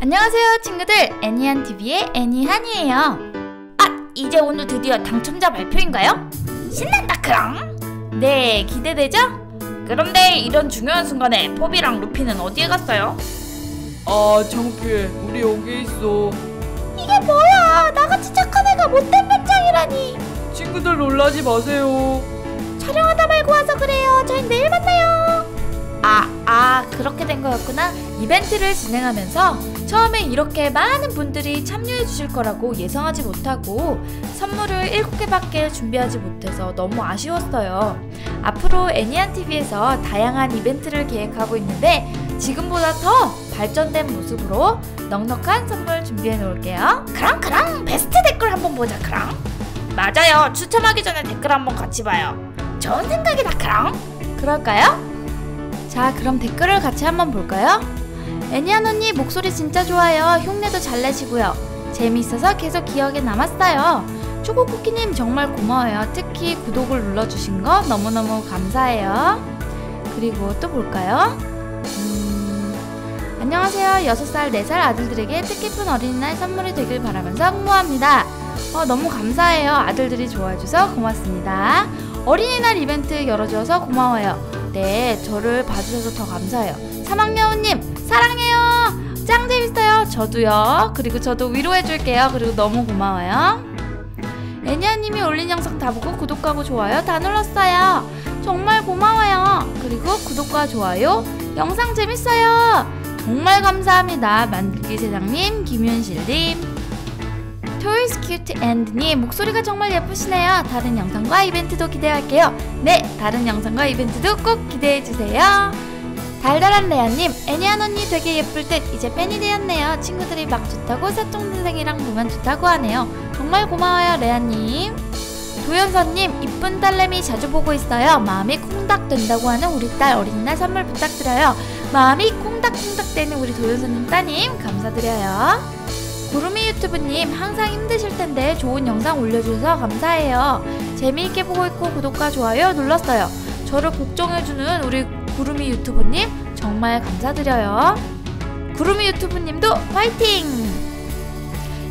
안녕하세요 친구들. 애니한TV의 애니한이에요. 아 이제 오늘 드디어 당첨자 발표인가요? 신난다 그럼 네 기대되죠? 그런데 이런 중요한 순간에 포비랑 루피는 어디에 갔어요? 아 창피해. 우리 여기 있어. 이게 뭐야? 나같이 착한 애가 못된 배짱이라니. 친구들 놀라지 마세요 촬영하다 말고 와서 그래요. 저희 내일 만나요. 아, 아 그렇게 된 거였구나. 이벤트를 진행하면서 처음에 이렇게 많은 분들이 참여해 주실 거라고 예상하지 못하고 선물을 7개밖에 준비하지 못해서 너무 아쉬웠어요. 앞으로 애니안TV에서 다양한 이벤트를 계획하고 있는데 지금보다 더 발전된 모습으로 넉넉한 선물 준비해 놓을게요. 그럼 그럼 베스트 댓글 한번 보자 그럼 맞아요. 추첨하기 전에 댓글 한번 같이 봐요 좋은 생각이다 그럼. 그럴까요? 자 그럼 댓글을 같이 한번 볼까요? 애니안 언니 목소리 진짜 좋아요. 흉내도 잘 내시고요. 재미있어서 계속 기억에 남았어요. 초코쿠키님 정말 고마워요. 특히 구독을 눌러주신 거 너무너무 감사해요. 그리고 또 볼까요? 음, 안녕하세요. 6살 4살 아들들에게 뜻깊은 어린이날 선물이 되길 바라면서 응모합니다. 어, 너무 감사해요. 아들들이 좋아해줘서 고맙습니다 어린이날 이벤트 열어줘서 고마워요 네, 저를 봐주셔서 더 감사해요. 3학년님, 사랑해요! 짱 재밌어요! 저도요. 그리고 저도 위로해줄게요. 그리고 너무 고마워요. 애니아님이 올린 영상 다 보고 구독하고 좋아요 다 눌렀어요. 정말 고마워요. 그리고 구독과 좋아요, 영상 재밌어요. 정말 감사합니다. 만들기 세장님, 김윤실님. 토이스 큐트 앤드님 목소리가 정말 예쁘시네요. 다른 영상과 이벤트도 기대할게요. 네, 다른 영상과 이벤트도 꼭 기대해주세요. 달달한 레아님, 애니한 언니 되게 예쁠 듯 이제 팬이 되었네요. 친구들이 막 좋다고 사촌 동생이랑 보면 좋다고 하네요. 정말 고마워요, 레아님. 도연서님, 이쁜 딸내미 자주 보고 있어요. 마음이 콩닥 된다고 하는 우리 딸 어린이날 선물 부탁드려요. 마음이 콩닥콩닥 되는 우리 도연서님 따님 감사드려요. 구름이 유튜브님 항상 힘드실 텐데 좋은 영상 올려주셔서 감사해요. 재미있게 보고 있고 구독과 좋아요 눌렀어요. 저를 걱정해주는 우리 구름이 유튜브님 정말 감사드려요. 구름이 유튜브님도 화이팅!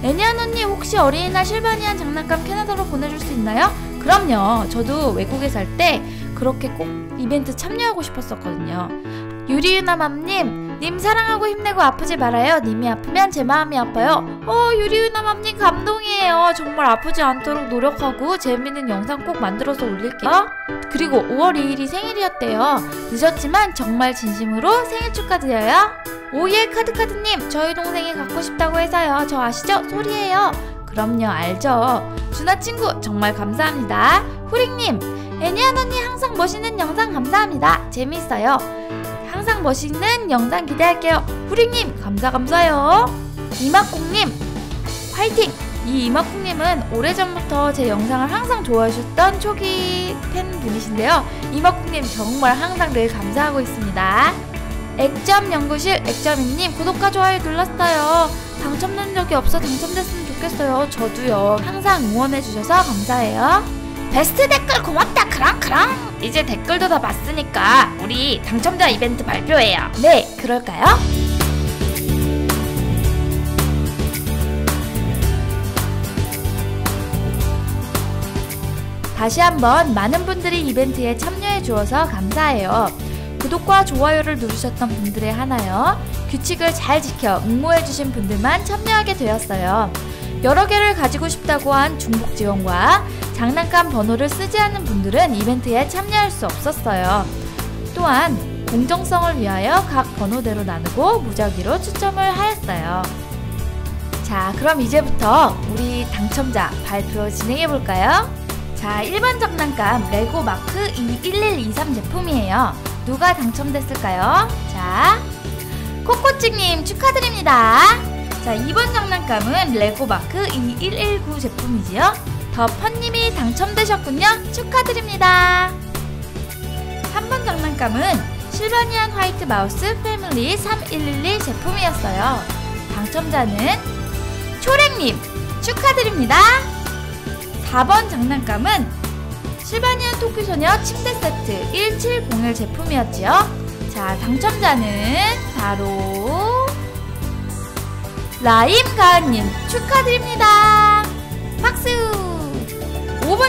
애니안 언니 혹시 어린이날 실바니안 장난감 캐나다로 보내줄 수 있나요? 그럼요. 저도 외국에 살 때 그렇게 꼭 이벤트 참여하고 싶었었거든요. 유리유나맘님 님 사랑하고 힘내고 아프지 말아요. 님이 아프면 제 마음이 아파요. 어 유리유나맘님 감동이에요. 정말 아프지 않도록 노력하고 재밌는 영상 꼭 만들어서 올릴게요. 그리고 5월 2일이 생일이었대요. 늦었지만 정말 진심으로 생일 축하드려요. 오예 카드카드님 저희 동생이 갖고 싶다고 해서요. 저 아시죠? 소리예요. 그럼요 알죠. 준아 친구 정말 감사합니다. 후링님 애니안 언니 항상 멋있는 영상 감사합니다. 재밌어요. 항상 멋있는 영상 기대할게요. 후링님 감사 감사요. 이막콩님 화이팅! 이 이막콩님은 오래전부터 제 영상을 항상 좋아하셨던 초기 팬분이신데요. 이막콩님 정말 항상 늘 감사하고 있습니다. 액점 연구실 액점이님 구독과 좋아요 눌렀어요. 당첨된 적이 없어 당첨됐으면 좋겠어요. 저도요. 항상 응원해주셔서 감사해요. 베스트 댓글 고맙다 그랑 이제 댓글도 다 봤으니까 우리 당첨자 이벤트 발표해요. 네 그럴까요? 다시 한번 많은 분들이 이벤트에 참여해 주어서 감사해요. 구독과 좋아요를 누르셨던 분들의 하나요. 규칙을 잘 지켜 응모해 주신 분들만 참여하게 되었어요. 여러 개를 가지고 싶다고 한 중복 지원과 장난감 번호를 쓰지 않는 분들은 이벤트에 참여할 수 없었어요. 또한 공정성을 위하여 각 번호대로 나누고 무작위로 추첨을 하였어요. 자, 그럼 이제부터 우리 당첨자 발표 진행해 볼까요? 자, 1번 장난감 레고 마크 21123 제품이에요. 누가 당첨됐을까요? 자, 코코찡님 축하드립니다. 자, 이번 장난감은 레고 마크 2119 제품이지요. 더 펀님이 당첨되셨군요. 축하드립니다. 3번 장난감은 실버니안 화이트 마우스 패밀리 3112 제품이었어요. 당첨자는 초랭님 축하드립니다. 4번 장난감은 실바니안 토끼소녀 침대 세트 1701 제품이었지요. 자, 당첨자는 바로 라임 가은님 축하드립니다. 박수!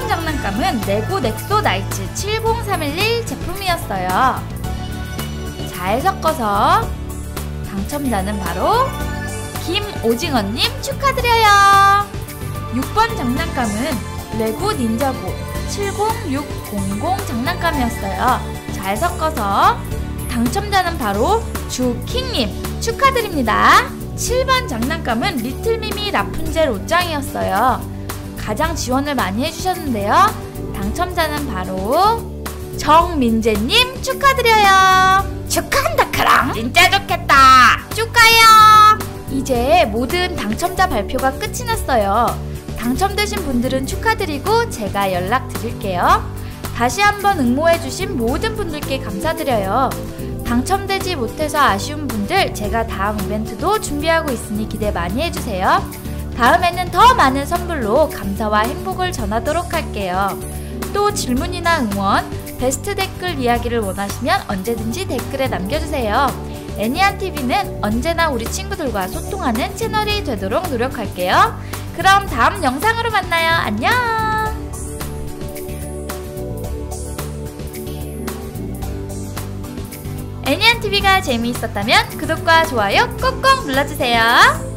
5번 장난감은 레고 넥소 나이츠 70311 제품이었어요. 잘 섞어서 당첨자는 바로 김오징어님 축하드려요. 6번 장난감은 레고 닌자고 70600 장난감이었어요. 잘 섞어서 당첨자는 바로 주킹님 축하드립니다. 7번 장난감은 리틀미미 라푼젤 옷장이었어요. 가장 지원을 많이 해주셨는데요. 당첨자는 바로 정민재님 축하드려요. 축하한다 크랑 진짜 좋겠다. 축하해요. 이제 모든 당첨자 발표가 끝이 났어요. 당첨되신 분들은 축하드리고 제가 연락드릴게요. 다시 한번 응모해주신 모든 분들께 감사드려요. 당첨되지 못해서 아쉬운 분들 제가 다음 이벤트도 준비하고 있으니 기대 많이 해주세요. 다음에는 더 많은 선물로 감사와 행복을 전하도록 할게요. 또 질문이나 응원, 베스트 댓글 이야기를 원하시면 언제든지 댓글에 남겨주세요. 애니안TV는 언제나 우리 친구들과 소통하는 채널이 되도록 노력할게요. 그럼 다음 영상으로 만나요. 안녕! 애니안TV가 재미있었다면 구독과 좋아요 꼭꼭 눌러주세요.